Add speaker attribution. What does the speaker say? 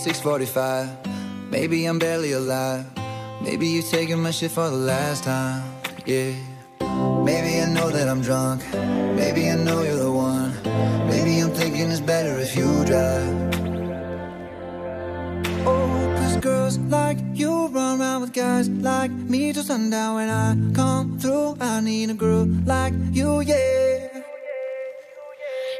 Speaker 1: 6:45. Maybe I'm barely alive. Maybe you're taking my shit for the last time. Yeah. Maybe I know that I'm drunk. Maybe I know you're the one. Maybe I'm thinking it's better if you drive. Oh, cause girls like you run around with guys like me till sundown. When I come through, I need a girl like you, yeah.